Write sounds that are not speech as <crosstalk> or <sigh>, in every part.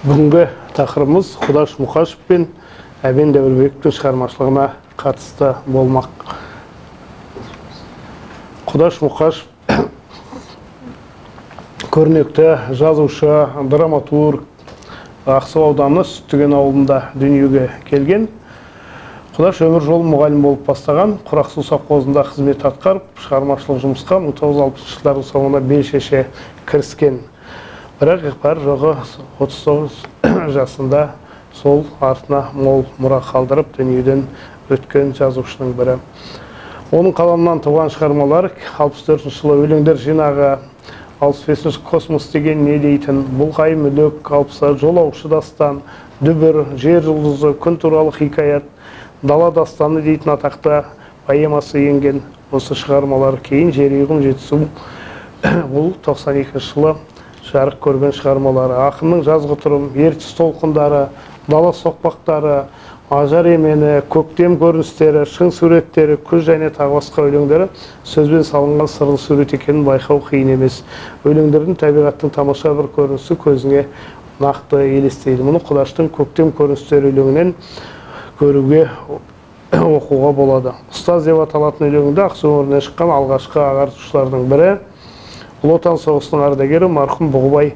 бүгінгі тақырыбымыз құдаш мұқашев пен әбен дәуірбековтің шығармашылығына қатысты болмақ. Құдаш мұқашев <coughs> көрнекті жазушы драматург ақсу ауданы сүттіген ауылында дүниеге келген. Құдаш өмір жолын мұғалім болып бастаған құрақсу совхозында қызмет атқарып шығармашылық жұмысқа 1960 жылдардың соңында бел кіріскен. Бірақ бар жоғы 39 жасында сол артына мол мұра қалдырып дүниеден өткен жазушының бірі. Оның қаламынан туған шығармалар 64 жылы өлеңдер жинағы 65 космос деген не дейтін бұлғай мүлік алпыса жолаушы дастан дүбір жер жұлдызы күн туралы хикаят дала дастаны дейтін атақты поэмасы енген осы шығармалар кейін жерұйғым жетісу <coughs> бұл 92 жылы жарық көрген шығармалары ақынның жазғытұрым ертіс толқындары дала соқпақтары ажар емені көктем көріністері шың суреттері күз және тағы басқа өлеңдері сөзбен салынған сырлы сурет екенін байқау қиын емес. Өлеңдердің табиғаттың тамаша бір көрінісі көзіңе нақты елестейді. Мұны құдаштың көктем көріністері өлеңінен көруге оқуға болады. Ұстаз деп аталатын өлеңінде ақсу өңірінен шыққан алғашқы ағартушылардың бірі ұлы отан соғысының ардагері марқұм бұғыбай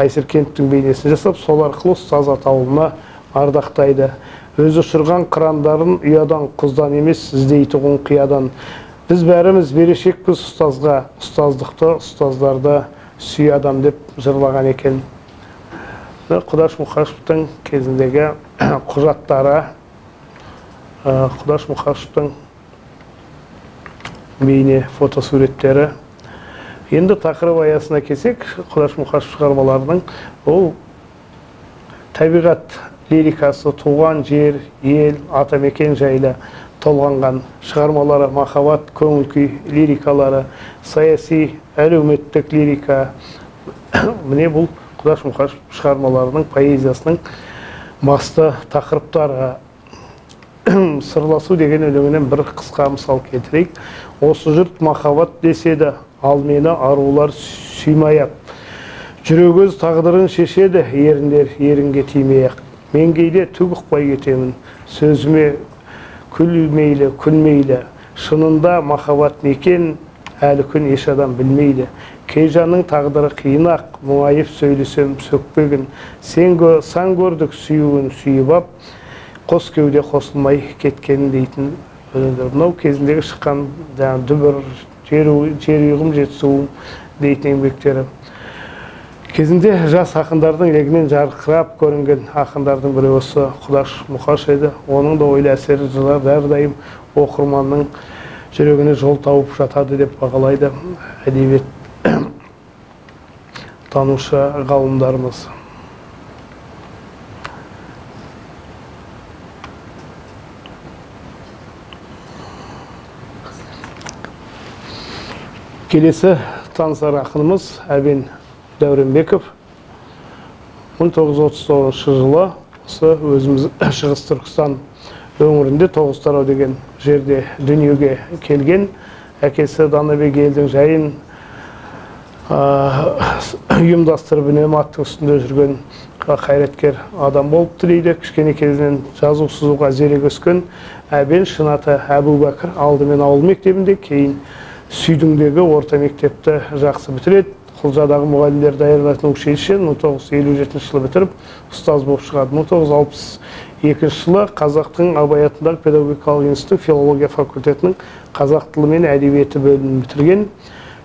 айсеркеновтің бейнесін жасап сол арқылы ұстаз атаулыны ардақтайды. Өзі ұшырған қырандарын ұядан құздан емес іздейтұғын қиядан. Біз бәріміз берешекпіз ұстазға ұстаздықты ұстаздарды сүй адам деп жырлаған екен. Құдаш мұқашевтың кезіндегі <coughs> құжаттары құдаш мұқашевтың бейне фотосуреттері енді тақырып аясына келсек құдаш мұқашев шығармаларының ол табиғат лирикасы туған жер ел атамекен жайлы толғанған шығармалары махаббат көңіл күй лирикалары саяси әлеуметтік лирика. <coughs> Міне бұл құдаш мұқашев шығармаларының поэзиясының басты тақырыптары. <coughs> Сырласу деген өлеңінен бір қысқа мысал келтірейік. Осы жұрт махаббат деседі ал мені арулар сүймай ақ жүрек тағдырын шешеді еріндер ерінге тимей ақ мен кейде түк ұқпай кетемін. Сөзіме күлмейлі күлмейлі шынында махаббат не екен әлі күн еш адам білмейді. Кей жанның тағдыры қиын ақ мұңайып сөйлесем сөкпегін сен сан көрдік сүюін сүйіп ап қос кеуде қосылмай кеткенін дейтін. Мынау кезіндегі шыққан жаңағы дүбір жерұйғым жетісу дейтін еңбектері кезінде жас ақындардың легінен жарқырап көрінген ақындардың бірі осы құдаш мұқаш еді оның да ойлы әсері жырлар әрдайым оқырманның жүрегіне жол тауып жатады деп бағалайды әдебиет танушы ғалымдарымыз келесі танысар ақынымыз әбен дәуренбеков. 1939 жылы осы өзіміз <coughs> шығыс түркістан өңірінде тоғызтарау деген жерде дүниеге келген. Әкесі данабек елдің жайын <coughs> ұйымдастырып үнемі аттың үстінде жүрген қайраткер адам болыпты дейді кішкене кезінен жазу сызуға зерек өскен әбен шын аты әбу бәкір алдымен ауыл мектебінде кейін сүйдіңдегі орта мектепті жақсы бітіреді. Құлжадағы мұғалімдер даярлайтын училище мың тоғыз жүз елу жетінші жылы бітіріп ұстаз болып шығады. мың тоғыз жүз алпыс екінші жылы қазақтың абай атындағы педагогикалық институт филология факультетінің қазақ тілі мен әдебиеті бөлімін бітірген.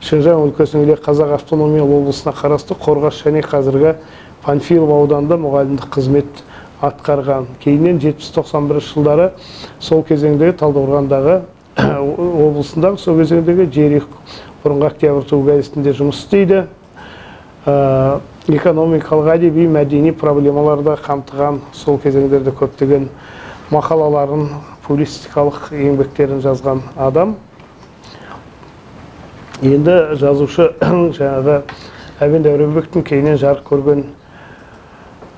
Шыңжаң өлкесінің қазақ автономиялы облысына қарасты қорғас және қазіргі панфилов ауданында мұғалімдік қызмет атқарған. Кейіннен жетпіс тоқсан бірінші жылдары сол кезеңдегі талдықорғандағы облысындағы сол кезеңдегі жерих бұрынғы октябрь ту газетінде жұмыс істейді. Экономикалық әдеби мәдени проблемаларды қамтыған сол кезеңдерде көптеген мақалаларын публистикалық еңбектерін жазған адам. Енді жазушы <coughs> жаңағы әбен дәуренбектің кейіннен жарық көрген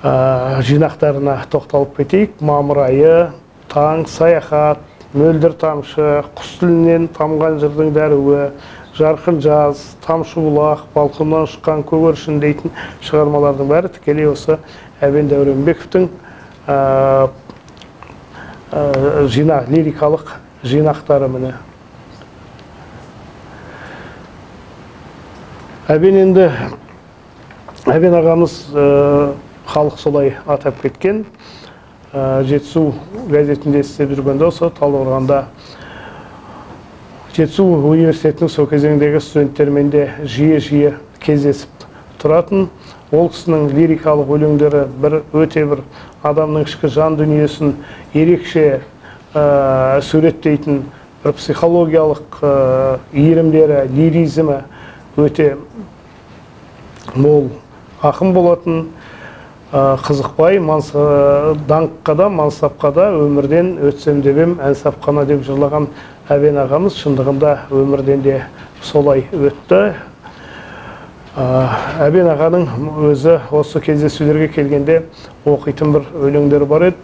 жинақтарына тоқталып кетейік. Мамыр айы таң саяхат мөлдір тамшы құс тілінен тамған жырдың дәруі жарқын жаз тамшы бұлақ балконнан шыққан көгершін дейтін шығармалардың бәрі тікелей осы әбен дәуренбековтің жинақ лирикалық жинақтары міне. Әбен енді әбен ағамыз халық солай атап кеткен. Жетісу газетінде істеп жүргенде осы талдықорғанда жетісу университетінің сол кезеңдегі студенттермен де жиі жиі кездесіп тұратын. Ол кісінің лирикалық өлеңдері бір өте бір адамның ішкі жан дүниесін ерекше ә, суреттейтін бір психологиялық ә, иірімдері лиризмі өте мол ақын болатын. Қызықпай даңққа да мансапқа да өмірден өтсем деп ем ән сапқана деп жырлаған әбен ағамыз шындығында өмірден де солай өтті. Әбен ағаның өзі осы кездесулерге келгенде оқитын бір өлеңдері бар еді.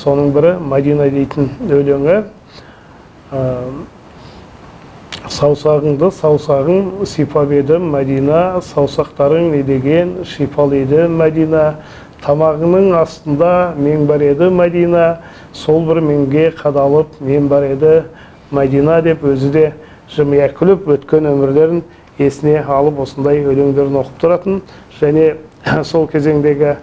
Соның бірі мадина дейтін өлеңі. Саусағыңды саусағың сипап еді мәдина саусақтарың не деген шипал еді мәдина тамағыңның астында мен бар еді мәдина. Сол бір менге қадалып мен бар еді мәдина деп өзі де жымия күліп өткен өмірлерін есіне алып осындай өлеңдерін оқып тұратын. Және <coughs> сол кезеңдегі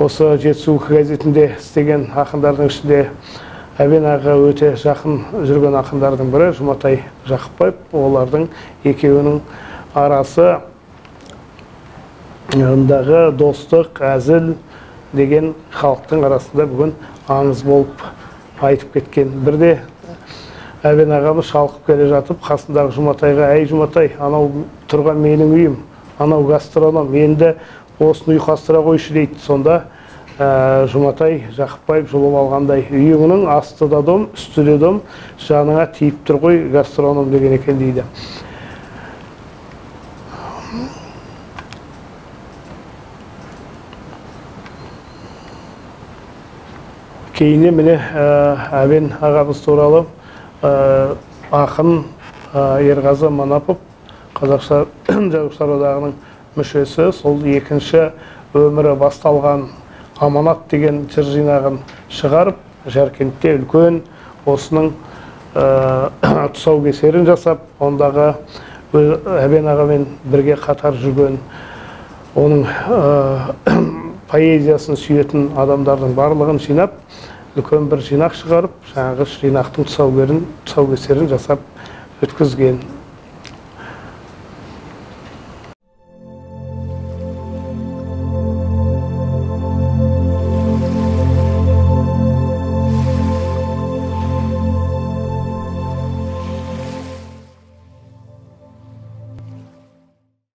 осы жетісу газетінде істеген ақындардың ішінде әбен аға өте жақын жүрген ақындардың бірі жұматай жақыпбаев. Олардың екеуінің арасы ындағы достық әзіл деген халықтың арасында бүгін аңыз болып айтып кеткен бірде әбен ағамыз шалқып келе жатып қасындағы жұматайға әй жұматай анау тұрған менің үйім анау гастроном енді осыны ұйқастыра қойшы дейді сонда ә, жұматай жақыпбаев жұлып алғандай үйіңнің асты да дом үсті де дом жаныңа тиіп тұр ғой гастроном деген екен дейді кейіннен міне әбен ағамыз туралы ақын ерғазы манапов қазақша <coughs> жазушылар одағының мүшесі сол екінші өмірі басталған аманат деген жыр жинағын шығарып жаркентте үлкен осының <coughs> тұсаукесерін жасап ондағы әбен ағамен бірге қатар жүрген оның поэзиясын сүйетін адамдардың барлығын жинап үлкен бір жинақ шығарып жаңағы жинақтың тұсаукесерін жасап өткізген.